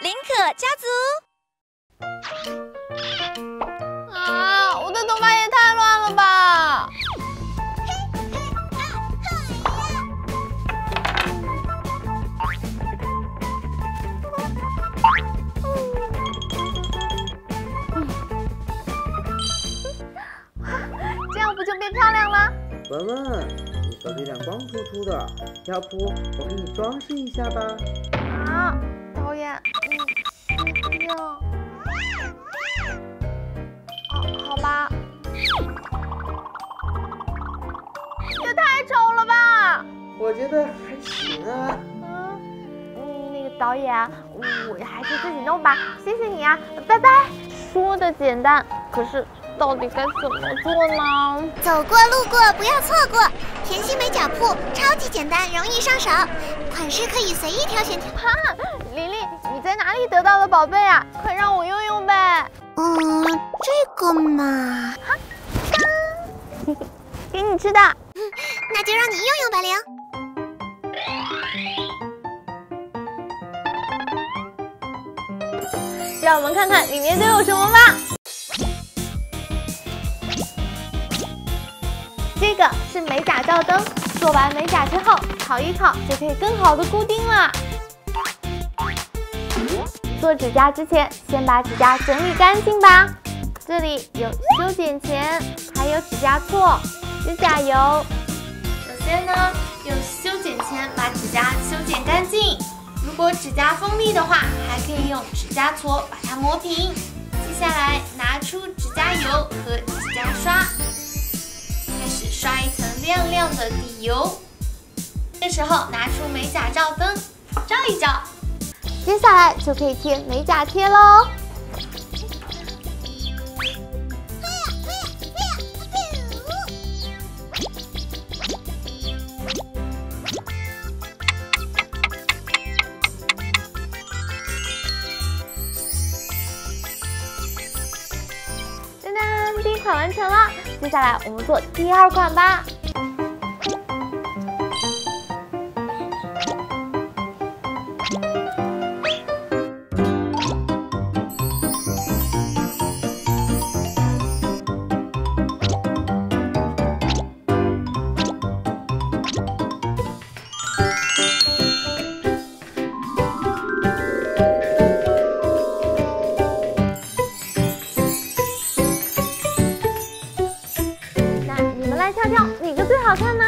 林可家族。啊，我的头发也太乱了吧！这样不就变漂亮了？文文，你手指甲光秃秃的，要不我给你装饰一下吧？啊，导演，嗯，这样，好，好吧。也太丑了吧！我觉得还行啊。嗯，那个导演，我还是自己弄吧，谢谢你啊，拜拜。说的简单，可是到底该怎么做呢？走过路过不要错过，甜心美甲铺超级简单，容易上手，款式可以随意挑选。哈，琳琳，你在哪里得到的宝贝啊？快让我用用呗。嗯，这个嘛，哈，给你吃的。嗯，那就让你用用吧，玲。让我们看看里面都有什么吧。个是美甲照灯，做完美甲之后烤一烤就可以更好的固定了。做指甲之前，先把指甲整理干净吧。这里有修剪钳，还有指甲锉、指甲油。首先呢，用修剪钳把指甲修剪干净。如果指甲锋利的话，还可以用指甲锉把它磨平。接下来拿出指甲油和指甲刷，刷一层亮亮的底油。这时候拿出美甲照灯照一照，接下来就可以贴美甲贴喽。第一款完成了，接下来我们做第二款吧。来跳跳，哪个最好看呢？